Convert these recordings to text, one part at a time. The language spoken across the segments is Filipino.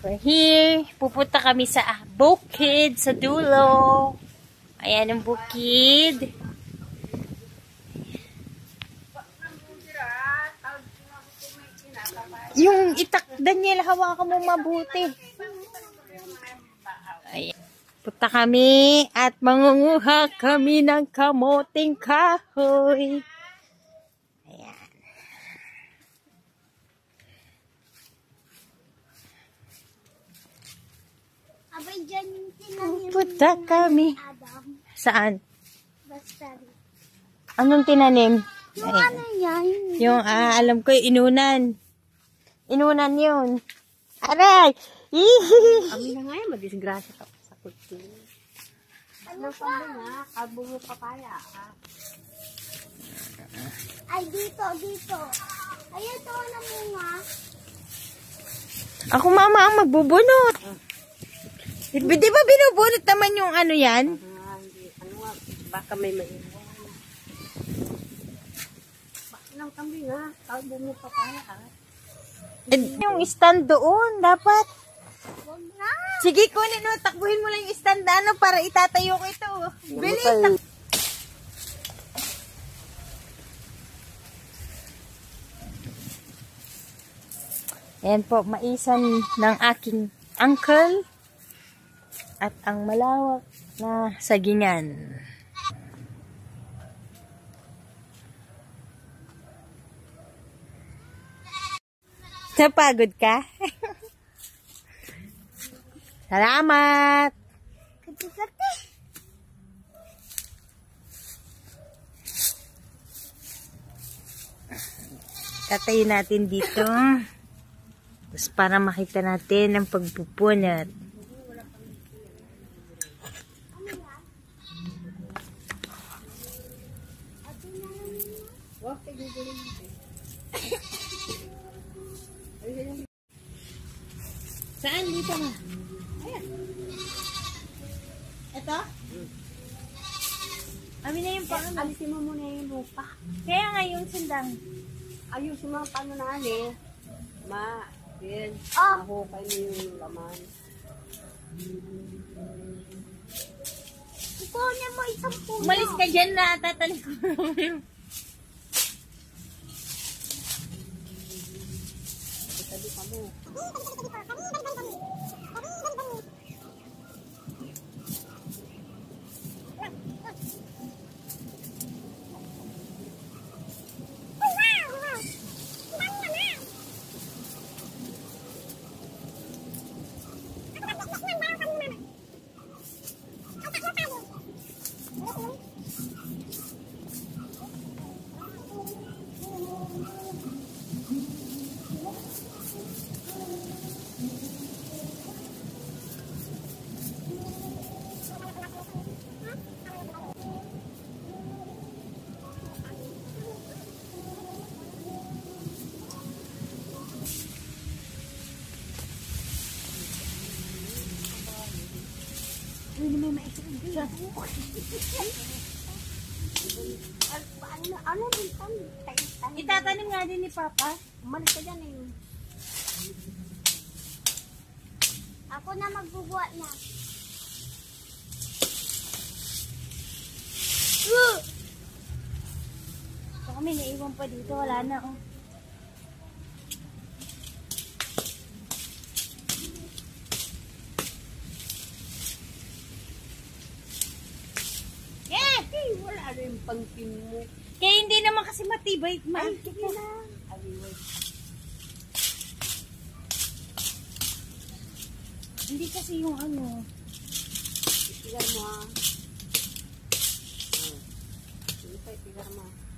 We're here. Pupunta kami sa bukid sa dulo. Ayan ang bukid. Yung itak, Daniel, hawakan mo mabuti. Ayan. Punta kami at mangunguha kami ng kamoting kahoy. Yung tinanim Punta kami. Adam. Saan? Basta. Anong tinanim? Yung Ayan. ano yan? Yung, ah, alam ko, inunan. Inunan yun. Aray! Ihihi! Kami na nga yan, madisgrasya ka sa kutsi. Ano pa nga? Abo mo papaya. Ha? Ay, dito, dito. Ay, ito na bunga. Ako mama ang magbubunot. Di di ba binubunot naman yung ano yan? Hindi. Ano nga, baka may maiwan. Bakit lang kami nga? Abo mo papaya. Ha? Eh, yung stand doon, dapat. Sige, kunin mo, takbuhin mo lang yung stand ano para itatayo ko ito. Bilis! tak- Ayan po, maisan ng aking uncle at ang malawak na sagingan. Napagod ka? Salamat! Kati-kati. Tatayo natin dito. Tapos para makita natin ang pagpupunat. Amin na yung Eh, paano. alisin mo muna yung lupa. Kaya nga yung sindang. Ayusin mo ang paano na ali. Ma, yan. Ah. Mahukay mo yung laman. Ito niya mo isang puno. Umalis ka dyan na tatanim ko. Sabi ka mo. Ano, ano din? Itatanim nga din ni Papa. Umalis ka dyan eh. Ako na magbubuhat na. Baka may naiwan pa dito. Wala na. Oh. Eh! Wala rin pangkin mo. Kaya hindi naman kasi matibay. Ay, Sige na. Hindi kasi yung ano. Tigar mo. Ah. Sige pa, tigar mo. Ay,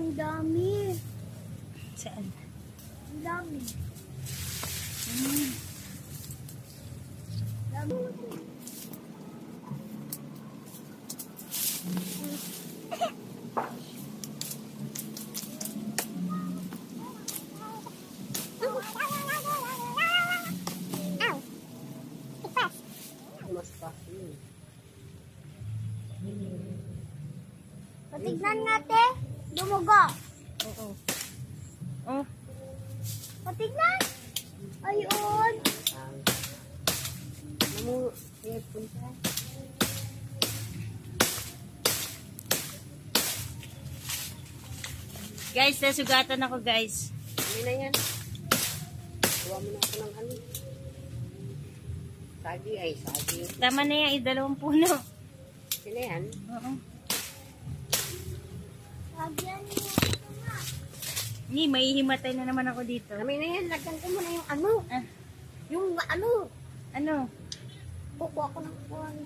Ang dami. Saan? Ang dami. Mm. Dami. Mas kasi. Patignan te. Dumugo. Oo. Oh. Patignan. Ayun. Namu, eh, punta. Guys, nasugatan ako guys. Ano na yan? Gawa mo na ako ng ano. Sagi ay sagi. Tama na yan, idalawang puno. Sino yan? Oo. Lagyan niyo. Ni, may himatay na naman ako dito. Kami na yan. Lagyan ko muna yung ano. Ah, Yung ano. ano? Kukuha ko ng kuwan.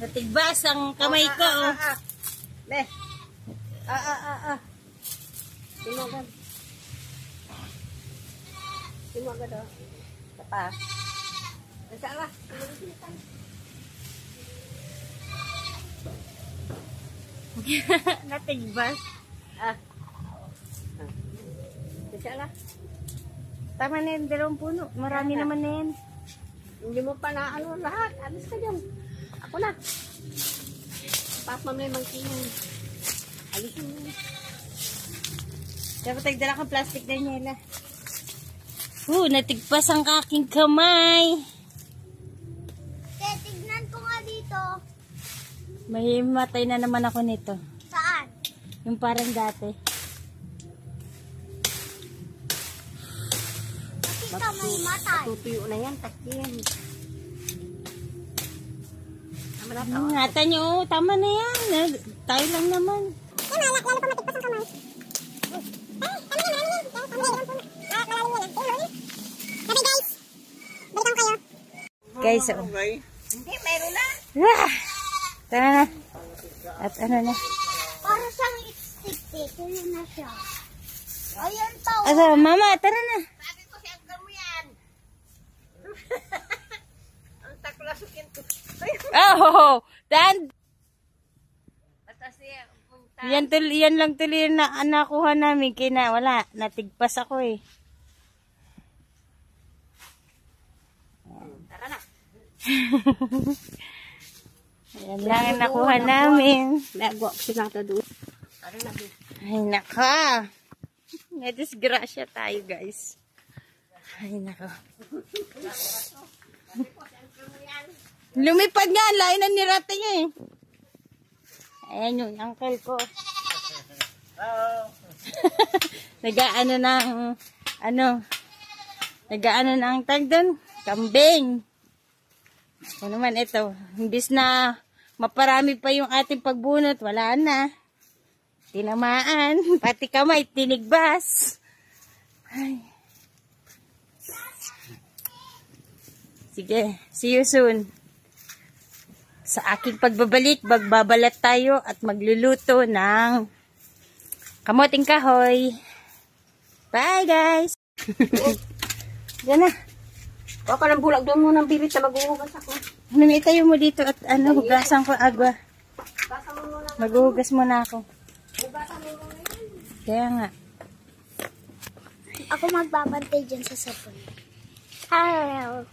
Natigbas ang kamay ko. Ah, Oh. ah, ah. Le. Ah, ah, ah, ah. Timagad. Timagad, oh. Tapa. Nasala. Natigbas. Ah. Ah. Nasala. Tama na yung dalawang puno. Marami naman na yan. Hindi mo pa na ano lahat. Alis ka dyan. Ako na. Papa may mangkingan. Alisin mo. Dapat nagdala kang plastic Daniela. Uh, natigpas ang aking kamay. May matay na naman ako nito. Saan? Yung parang dati. Nakita may matay. Tutuyo na yan. Tama na to. Ingatan nyo, oh, tama na yan. Na- Tayo lang naman. Guys, oh. Hindi, mayroon na. Ah! Tara na. At ano na. Para siyang stick-stick. Ayun na siya. Ayun pa. oh. Asa, mama, tara na. Sabi ko si Uncle mo yan. Ang taklasukin ko. Oh, dan. Atas siya. Yan, tul yan lang tuloy na nakuha namin. Kina, wala. Natigpas ako eh. Tara na. Yan lang ang nakuha namin. Nagwa ko silang doon. Ay, naka. Nadisgrasya tayo, guys. Ay, naka. Lumipad nga, lain na nirate niya eh. Ayan yung uncle ko. Nagaano ng, ano, nagaano ng tag doon, kambing. Ako naman ito, imbis na maparami pa yung ating pagbunot, wala na. Tinamaan, pati kamay, tinigbas. Ay. Sige, see you soon. Sa aking pagbabalik, magbabalat tayo at magluluto ng kamoting kahoy. Bye guys! Yan na. Kuha ka ng bulag doon mo ng birit na maghuhugas ako. Nami tayo mo dito at ano, hugasan ko agwa. Mo muna. Maghuhugas muna ako. Mo muna. Kaya nga. Ako magbabantay dyan sa sapon. Hello.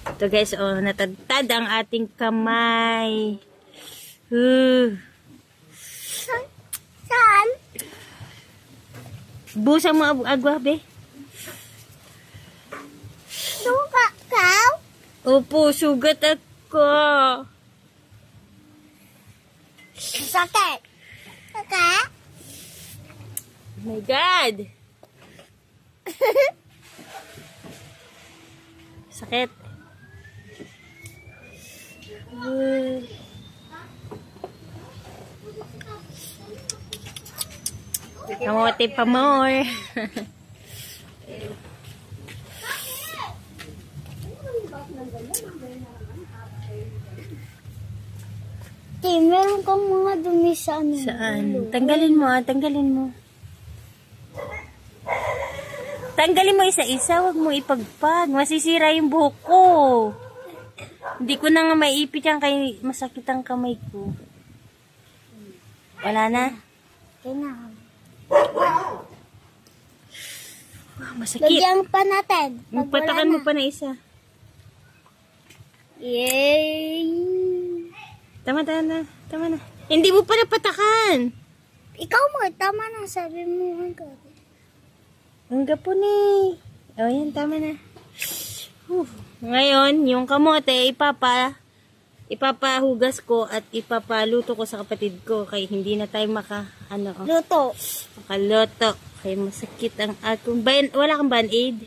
Ito guys, oh, natagtad ang ating kamay. Uh, Saan? busa mo ag- agwa, be. Suka ka? Opo, sugat ako. Sakit. Sakit? Oh my God. Sakit. Uh, Kamote pa more. Ate, meron kang mga dumi sa ano. Saan? Tanggalin mo ah, tanggalin mo. Tanggalin mo isa-isa, wag mo ipagpag. Masisira yung buhok ko. Hindi ko na nga maiipit yan kay masakit ang kamay ko. Wala na? Okay na. Ah, Masakit. Lagyan pa natin. Magpatakan mo pa na isa. Yay! Tama, tama na. Tama na. Hindi mo pa napatakan. Ikaw mo, tama na. Sabi mo hanggang. Ang gapo ni. O, yan, tama na. Whew. Ngayon, yung kamote, ipapa, ipapahugas ko at ipapaluto ko sa kapatid ko kay hindi na tayo maka, ano, oh, Luto. makaluto. Kaya masakit ang akong, ban, wala kang band-aid?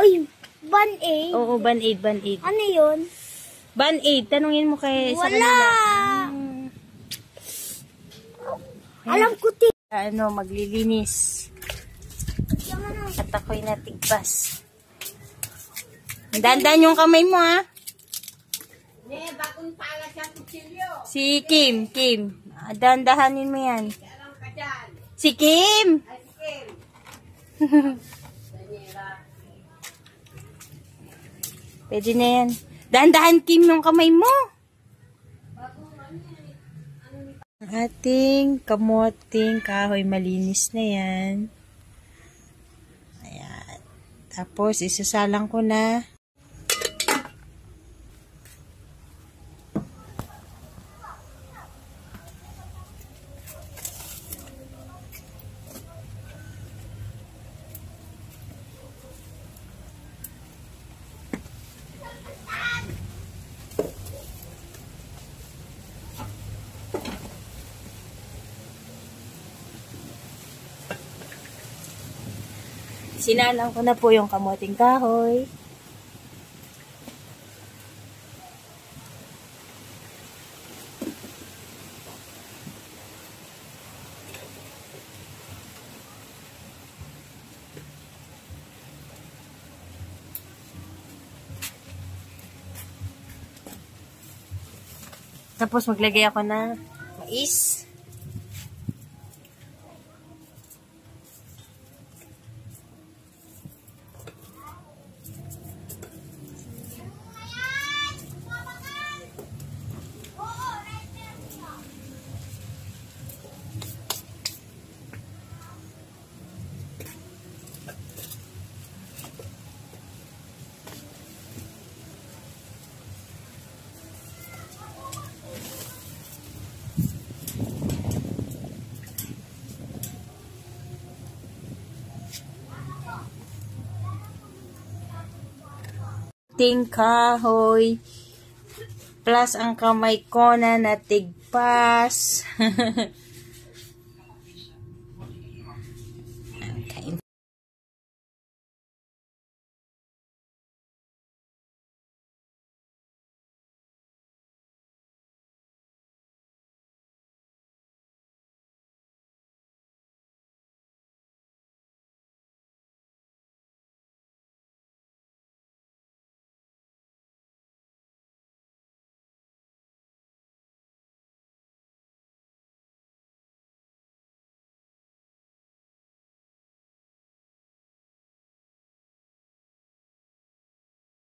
Uy, ban-aid. Oo, band-aid, band-aid. Ano yun? Band-aid, tanungin mo kay sa Wala. kanila. Hmm. Alam ko, ti. Ano, maglilinis. At ako'y natigpas. Dandan yung kamay mo, ha? Si Kim, Kim. Ah, Dandahanin mo yan. Si Kim! Pwede na yan. Dahan-dahan, Kim, yung kamay mo. Ang ating kamoting kahoy malinis na yan. Ayan. Tapos, isasalang ko na. Sinalang ko na po yung kamoting kahoy. Tapos maglagay ako na mais. Ting kahoy plus ang kamay ko na natigpas.